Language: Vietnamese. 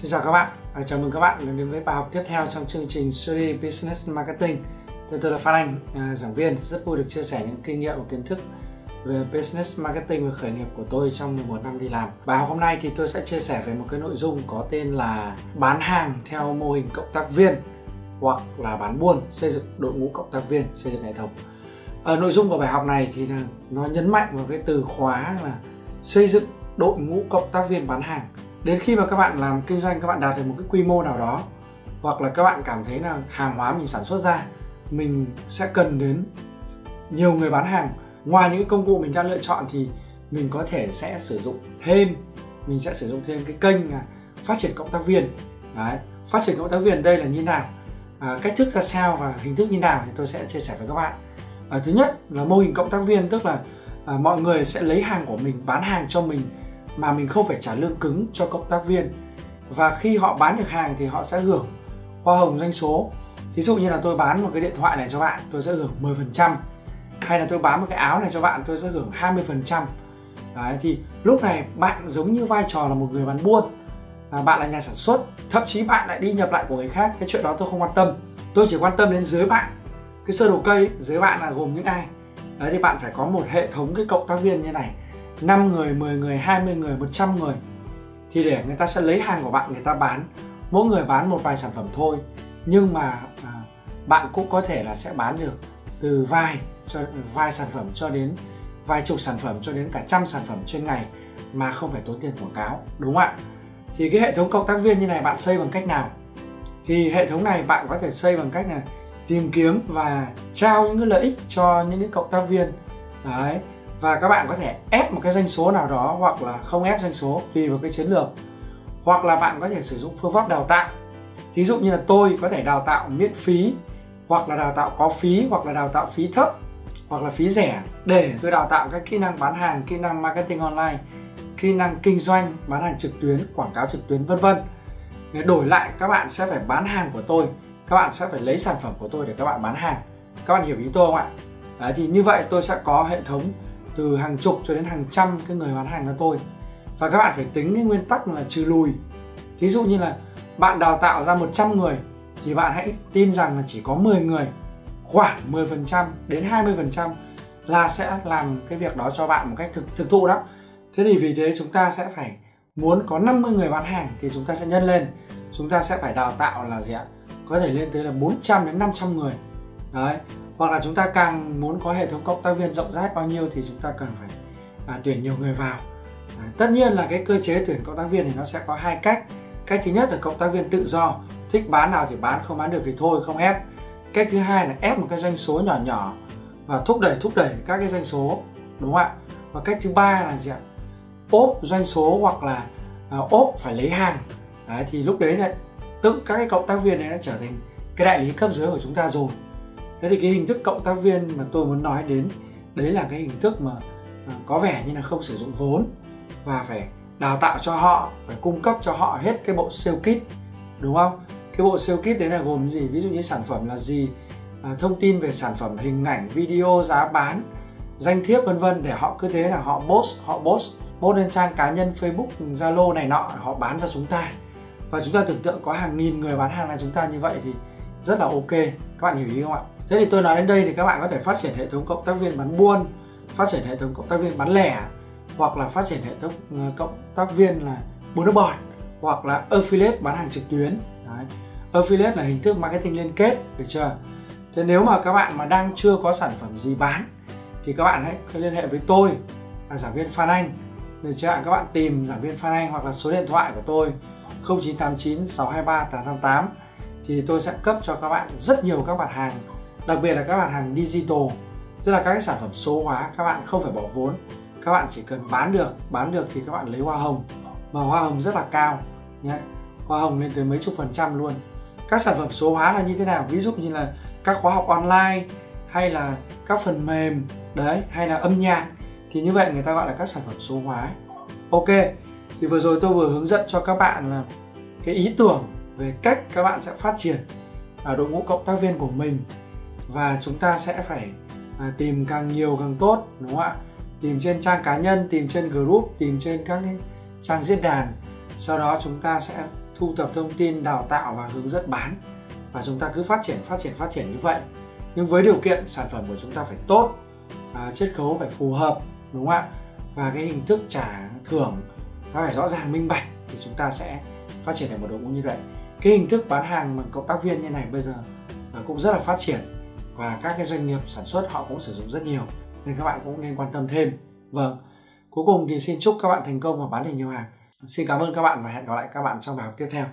Xin chào các bạn, và chào mừng các bạn đến với bài học tiếp theo trong chương trình Study Business Marketing. Tôi, tôi là Phan Anh, à, giảng viên, rất vui được chia sẻ những kinh nghiệm và kiến thức về Business Marketing và khởi nghiệp của tôi trong một năm đi làm. Bài học hôm nay thì tôi sẽ chia sẻ về một cái nội dung có tên là bán hàng theo mô hình cộng tác viên hoặc là bán buôn, xây dựng đội ngũ cộng tác viên, xây dựng hệ thống. Ở nội dung của bài học này thì nó nhấn mạnh vào cái từ khóa là xây dựng đội ngũ cộng tác viên bán hàng đến khi mà các bạn làm kinh doanh các bạn đạt được một cái quy mô nào đó hoặc là các bạn cảm thấy là hàng hóa mình sản xuất ra mình sẽ cần đến nhiều người bán hàng. Ngoài những công cụ mình đã lựa chọn thì mình có thể sẽ sử dụng thêm mình sẽ sử dụng thêm cái kênh là phát triển cộng tác viên. Đấy. phát triển cộng tác viên đây là như nào? À, cách thức ra sao và hình thức như nào thì tôi sẽ chia sẻ với các bạn. À, thứ nhất là mô hình cộng tác viên tức là à, mọi người sẽ lấy hàng của mình bán hàng cho mình mà mình không phải trả lương cứng cho cộng tác viên. Và khi họ bán được hàng thì họ sẽ hưởng hoa hồng doanh số. Thí dụ như là tôi bán một cái điện thoại này cho bạn tôi sẽ hưởng 10% hay là tôi bán một cái áo này cho bạn tôi sẽ hưởng 20% Đấy, thì lúc này bạn giống như vai trò là một người bán buôn à, bạn là nhà sản xuất thậm chí bạn lại đi nhập lại của người khác cái chuyện đó tôi không quan tâm. Tôi chỉ quan tâm đến dưới bạn cái sơ đồ cây dưới bạn là gồm những ai. Đấy thì bạn phải có một hệ thống cái cộng tác viên như này. 5 người, 10 người, 20 người, 100 người thì để người ta sẽ lấy hàng của bạn người ta bán. Mỗi người bán một vài sản phẩm thôi nhưng mà à, bạn cũng có thể là sẽ bán được từ vài cho vài sản phẩm cho đến vài chục sản phẩm cho đến cả trăm sản phẩm trên ngày mà không phải tốn tiền quảng cáo đúng không ạ? Thì cái hệ thống cộng tác viên như này bạn xây bằng cách nào? Thì hệ thống này bạn có thể xây bằng cách là tìm kiếm và trao những cái lợi ích cho những cái cộng tác viên. Đấy và các bạn có thể ép một cái doanh số nào đó hoặc là không ép doanh số tùy vào cái chiến lược. Hoặc là bạn có thể sử dụng phương pháp đào tạo. Thí dụ như là tôi có thể đào tạo miễn phí hoặc là đào tạo có phí hoặc là đào tạo phí thấp hoặc là phí rẻ để tôi đào tạo các kỹ năng bán hàng kỹ năng marketing online kỹ năng kinh doanh bán hàng trực tuyến quảng cáo trực tuyến vân vân. Để đổi lại các bạn sẽ phải bán hàng của tôi. Các bạn sẽ phải lấy sản phẩm của tôi để các bạn bán hàng. Các bạn hiểu ý tôi không ạ? Đấy, thì như vậy tôi sẽ có hệ thống từ hàng chục cho đến hàng trăm cái người bán hàng cho tôi và các bạn phải tính cái nguyên tắc là trừ lùi thí dụ như là bạn đào tạo ra 100 người thì bạn hãy tin rằng là chỉ có 10 người khoảng 10% đến 20% là sẽ làm cái việc đó cho bạn một cách thực thực thụ đó. Thế thì vì thế chúng ta sẽ phải muốn có 50 người bán hàng thì chúng ta sẽ nhân lên. Chúng ta sẽ phải đào tạo là gì ạ? Có thể lên tới là 400 đến 500 người. Đấy, hoặc là chúng ta càng muốn có hệ thống cộng tác viên rộng rãi bao nhiêu thì chúng ta cần phải à, tuyển nhiều người vào. À, tất nhiên là cái cơ chế tuyển cộng tác viên thì nó sẽ có hai cách. Cách thứ nhất là cộng tác viên tự do thích bán nào thì bán không bán được thì thôi không ép. Cách thứ hai là ép một cái doanh số nhỏ nhỏ và thúc đẩy thúc đẩy các cái doanh số đúng không ạ? Và cách thứ ba là gì ạ? Ốp doanh số hoặc là à, ốp phải lấy hàng. Đấy, thì lúc đấy là tự các cái cộng tác viên này đã trở thành cái đại lý cấp dưới của chúng ta rồi thế thì cái hình thức cộng tác viên mà tôi muốn nói đến đấy là cái hình thức mà à, có vẻ như là không sử dụng vốn và phải đào tạo cho họ phải cung cấp cho họ hết cái bộ sale kit đúng không? Cái bộ sale kit đấy là gồm gì? Ví dụ như sản phẩm là gì? À, thông tin về sản phẩm hình ảnh video giá bán danh thiếp vân vân để họ cứ thế là họ post họ post post lên trang cá nhân facebook zalo này nọ họ bán cho chúng ta. Và chúng ta tưởng tượng có hàng nghìn người bán hàng là chúng ta như vậy thì rất là ok. Các bạn hiểu ý không ạ? Thế thì tôi nói đến đây thì các bạn có thể phát triển hệ thống cộng tác viên bán buôn, phát triển hệ thống cộng tác viên bán lẻ, hoặc là phát triển hệ thống ờ, cộng tác viên là buôn nước bọt, hoặc là affiliate bán hàng trực tuyến. Đấy. affiliate là hình thức marketing liên kết, được chưa? Thế nếu mà các bạn mà đang chưa có sản phẩm gì bán, thì các bạn hãy liên hệ với tôi, là giảng viên Phan Anh. Để cho các bạn tìm giảng viên Phan Anh hoặc là số điện thoại của tôi 0989 623 888 thì tôi sẽ cấp cho các bạn rất nhiều các mặt hàng đặc biệt là các mặt hàng digital, tức là các cái sản phẩm số hóa, các bạn không phải bỏ vốn. Các bạn chỉ cần bán được bán được thì các bạn lấy hoa hồng. Mà hoa hồng rất là cao nhé hoa hồng lên tới mấy chục phần trăm luôn. Các sản phẩm số hóa là như thế nào? Ví dụ như là các khóa học online, hay là các phần mềm, đấy, hay là âm nhạc, thì như vậy người ta gọi là các sản phẩm số hóa. Ok, thì vừa rồi tôi vừa hướng dẫn cho các bạn là cái ý tưởng về cách các bạn sẽ phát triển ở đội ngũ cộng tác viên của mình và chúng ta sẽ phải à, tìm càng nhiều càng tốt đúng không ạ? Tìm trên trang cá nhân tìm trên group tìm trên các cái trang diễn đàn. Sau đó chúng ta sẽ thu thập thông tin đào tạo và hướng dẫn bán. Và chúng ta cứ phát triển phát triển phát triển như vậy. Nhưng với điều kiện sản phẩm của chúng ta phải tốt à, chiết khấu phải phù hợp đúng không ạ? Và cái hình thức trả thưởng nó phải rõ ràng minh bạch thì chúng ta sẽ phát triển được một đội ngũ như vậy. Cái hình thức bán hàng bằng cộng tác viên như này bây giờ cũng rất là phát triển và các cái doanh nghiệp sản xuất họ cũng sử dụng rất nhiều, nên các bạn cũng nên quan tâm thêm. Vâng. Cuối cùng thì xin chúc các bạn thành công và bán được nhiều hàng. Xin cảm ơn các bạn và hẹn gặp lại các bạn trong bài học tiếp theo.